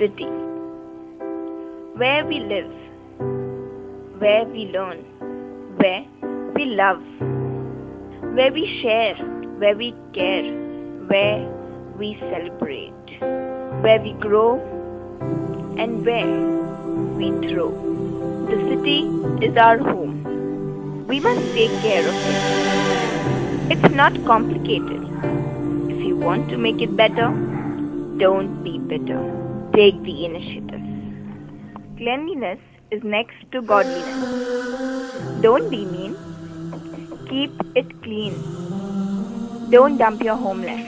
city, where we live, where we learn, where we love, where we share, where we care, where we celebrate, where we grow, and where we throw. The city is our home. We must take care of it. It's not complicated. If you want to make it better, don't be bitter. Take the initiative. Cleanliness is next to godliness. Don't be mean. Keep it clean. Don't dump your homeless.